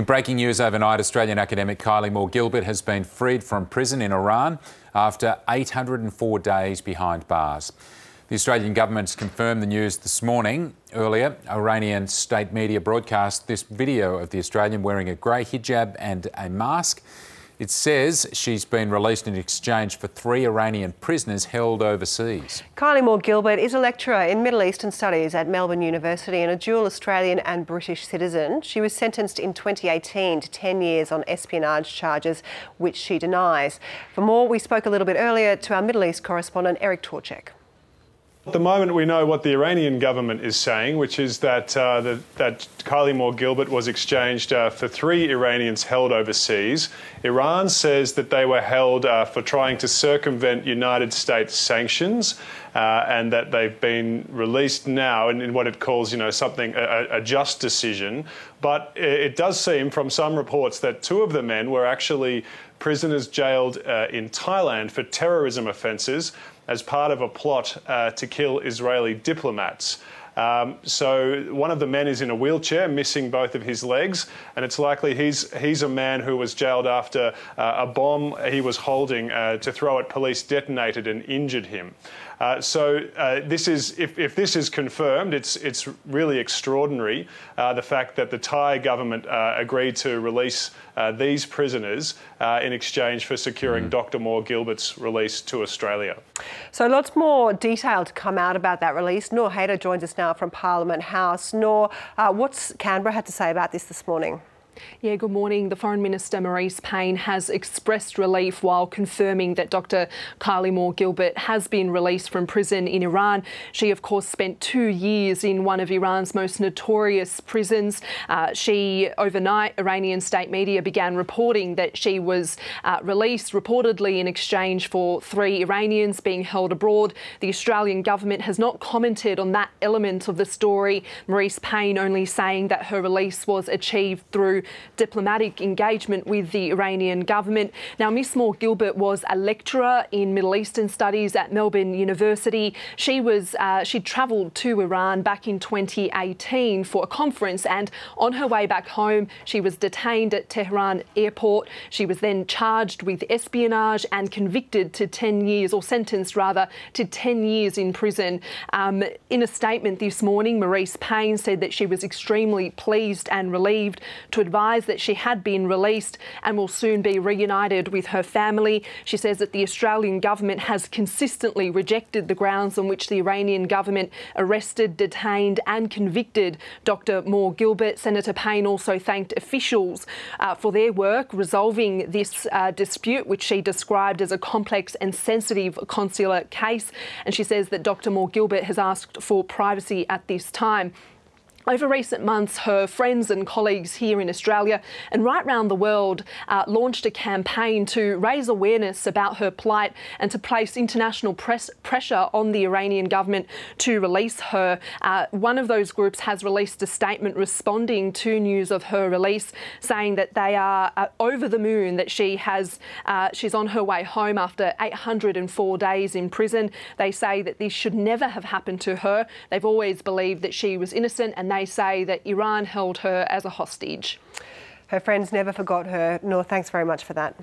In breaking news overnight, Australian academic Kylie Moore Gilbert has been freed from prison in Iran after 804 days behind bars. The Australian government's confirmed the news this morning. Earlier, Iranian state media broadcast this video of the Australian wearing a grey hijab and a mask. It says she's been released in exchange for three Iranian prisoners held overseas. Kylie Moore Gilbert is a lecturer in Middle Eastern Studies at Melbourne University and a dual Australian and British citizen. She was sentenced in 2018 to 10 years on espionage charges, which she denies. For more, we spoke a little bit earlier to our Middle East correspondent Eric Tlozek. At the moment, we know what the Iranian government is saying, which is that, uh, that, that, Kylie Moore Gilbert was exchanged uh, for three Iranians held overseas. Iran says that they were held uh, for trying to circumvent United States sanctions. Uh, and that they've been released now in, in, what it calls, you know, something a, a just decision. But it does seem from some reports that two of the men were actually prisoners jailed uh, in Thailand for terrorism offences as part of a plot uh, to kill Israeli diplomats. Um, so one of the men is in a wheelchair, missing both of his legs, and it's likely he's he's a man who was jailed after uh, a bomb he was holding uh, to throw at police detonated and injured him. Uh, so uh, this is, if, if, this is confirmed, it's it's really extraordinary. Uh, the fact that the Thai government uh, agreed to release uh, these prisoners in exchange for securing mm. Dr. Moore Gilbert's release to Australia. So lots more detail to come out about that release. Nour Haydar joins us now from Parliament House. Nour, uh, what's Canberra had to say about this this morning? Yeah, good morning. The Foreign Minister Marise Payne has expressed relief while confirming that Dr. Kylie Moore Gilbert has been released from prison in Iran. She, of course, spent two years in one of Iran's most notorious prisons. Uh, she, overnight, Iranian state media began reporting that she was uh, released reportedly in exchange for three Iranians being held abroad. The Australian government has not commented on that element of the story. Marise Payne only saying that her release was achieved through diplomatic engagement with the Iranian government. Now, Miss Moore Gilbert was a lecturer in Middle Eastern Studies at Melbourne University. She was uh, she travelled to Iran back in 2018 for a conference, and on her way back home, she was detained at Tehran airport. She was then charged with espionage and convicted to 10 years, or sentenced rather, to 10 years in prison. Um, in a statement this morning, Marise Payne said that she was extremely pleased and relieved to advised that she had been released and will soon be reunited with her family. She says that the Australian government has consistently rejected the grounds on which the Iranian government arrested, detained and convicted Dr Moore Gilbert. Senator Payne also thanked officials uh, for their work resolving this uh, dispute, which she described as a complex and sensitive consular case. And she says that Dr Moore Gilbert has asked for privacy at this time. Over recent months, her friends and colleagues here in Australia and right around the world uh, launched a campaign to raise awareness about her plight and to place international press pressure on the Iranian government to release her. Uh, one of those groups has released a statement responding to news of her release, saying that they are uh, over the moon that she has uh, she's on her way home after 804 days in prison. They say that this should never have happened to her. They've always believed that she was innocent and they say that Iran held her as a hostage. Her friends never forgot her. Nour, thanks very much for that.